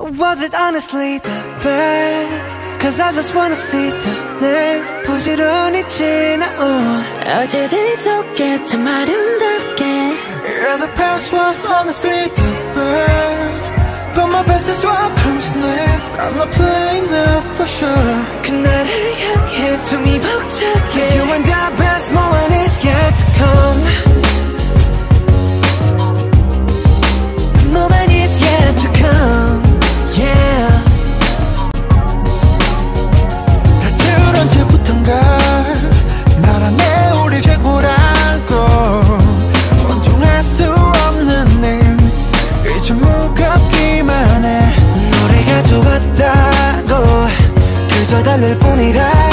Was it honestly the best? Cause I just wanna see the next 부지런히 지나온 어제들 속에 참 아름답게 Yeah, the past was honestly the best But my best is what comes next I'm not playing now for sure 그날을 향해 숨이 벅차게 You and the 잊어달랠 뿐이라